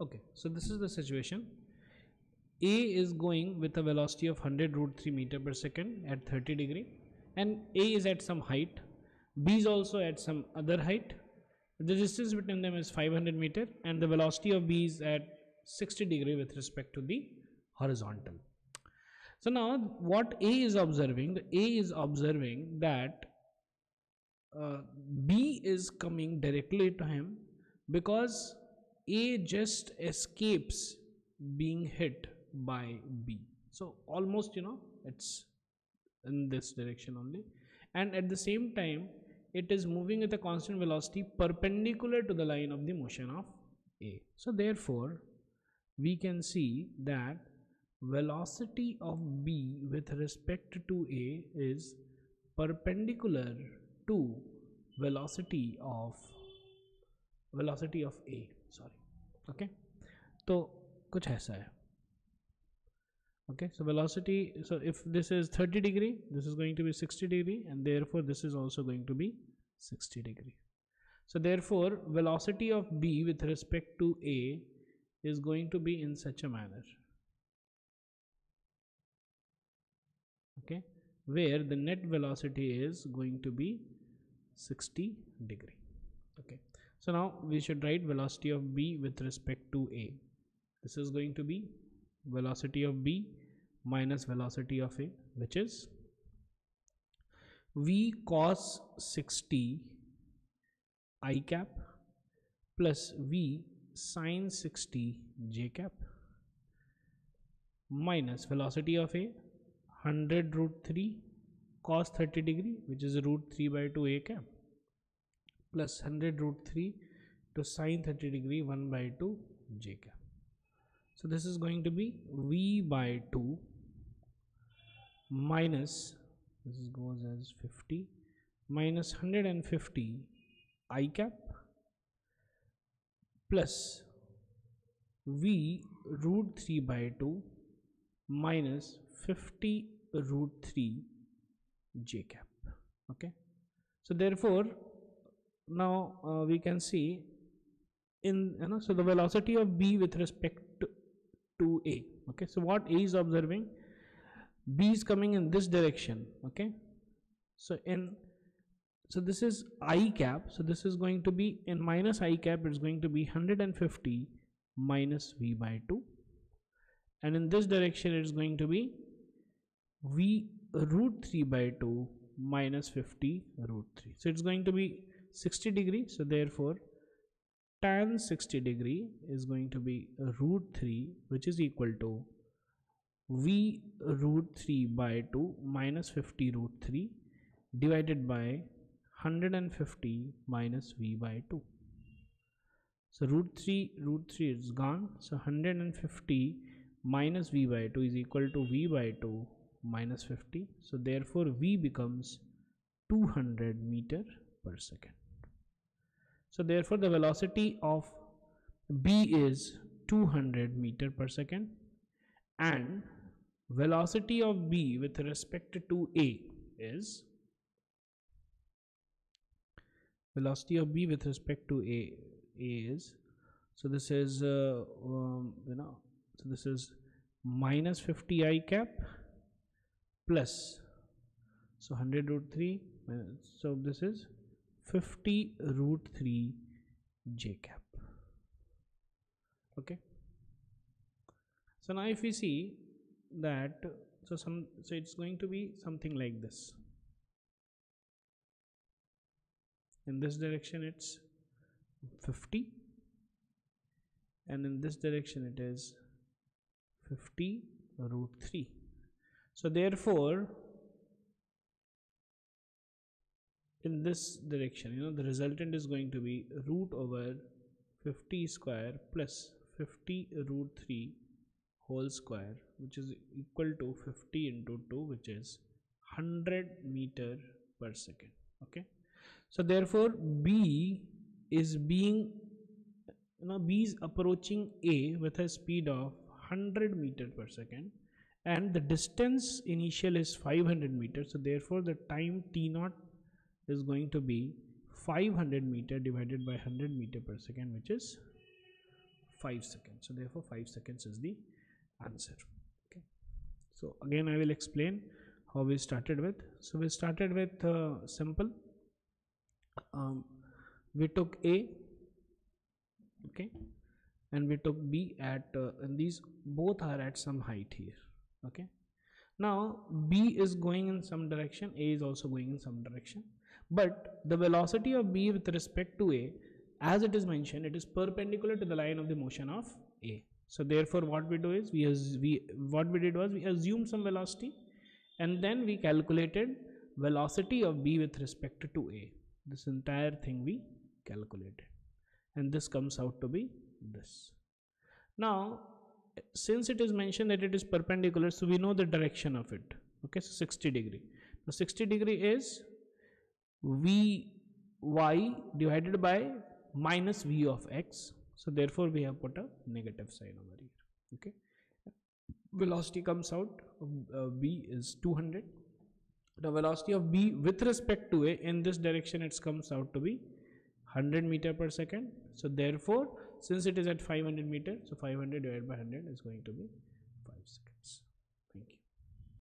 okay so this is the situation. A is going with a velocity of 100 root 3 meter per second at 30 degree and a is at some height. B is also at some other height. The distance between them is 500 meter and the velocity of b is at 60 degree with respect to the horizontal. So now what a is observing the a is observing that uh, b is coming directly to him because a just escapes being hit by b. So almost you know it's in this direction only. And at the same time it is moving at a constant velocity perpendicular to the line of the motion of a. So therefore we can see that velocity of b with respect to a is perpendicular to velocity of velocity of a sorry okay तो कुछ ऐसा है okay so velocity so if this is 30 degree this is going to be 60 degree and therefore this is also going to be 60 degree so therefore velocity of b with respect to a is going to be in such a manner okay where the net velocity is going to be 60 degree okay So now we should write velocity of b with respect to a. This is going to be velocity of b minus velocity of a which is v cos 60 i cap plus v sine 60 j cap minus velocity of a 100 root 3 cos 30 degree which is root 3 by 2 i cap plus 100 root 3 to sine 30 degree 1 by 2 j cap. So this is going to be v by 2 minus this goes as 50 minus 150 i cap plus v root 3 by 2 minus 50 root 3 j cap. Okay? So therefore now uh, we can see in you know so the velocity of b with respect to, to a okay? So what a is observing? B is coming in this direction okay? So in so this is i cap so this is going to be in minus i cap it's going to be 150 minus v by 2 and in this direction it's going to be v root 3 by 2 minus 50 root 3 so it's going to be 60 degree so therefore tan 60 degree is going to be root 3 which is equal to v root 3 by 2 minus 50 root 3 divided by 150 minus v by 2 so root 3 root 3 is gone. So 150 minus v by 2 is equal to v by 2 minus 50 so therefore v becomes 200 meter per second so therefore the velocity of b is 200 meter per second and velocity of b with respect to a is velocity of b with respect to a, a is so this is uh, um, you know so this is minus 50 i cap plus so 100 root 3 so this is 50 root 3 j cap. Okay? So now if we see that so some so it's going to be something like this. In this direction it's 50 and in this direction it is 50 root 3 so therefore in this direction you know the resultant is going to be root over 50 square plus 50 root 3 whole square which is equal to 50 into 2 which is 100 meter per second okay? So therefore b is being you know b is approaching a with a speed of 100 meter per second and the distance initial is 500 meters so therefore the time t naught is going to be 500 meter divided by 100 meter per second which is 5 seconds. So therefore 5 seconds is the answer. Okay. So again i will explain how we started with. So we started with uh, simple. Um, we took a okay and we took b at uh, and these both are at some height here okay. Now b is going in some direction a is also going in some direction but the velocity of b with respect to a as it is mentioned it is perpendicular to the line of the motion of a. So therefore what we do is we we what we did was we assumed some velocity and then we calculated velocity of b with respect to a. This entire thing we calculated. And this comes out to be this. Now since it is mentioned that it is perpendicular so we know the direction of it. Okay so 60 degree. The 60 degree is v y divided by minus v of x. So therefore we have put a negative sign over here. Okay. Velocity comes out uh, b is 200 the velocity of b with respect to a in this direction it comes out to be 100 meter per second. So therefore since it is at 500 meter so 500 divided by 100 is going to be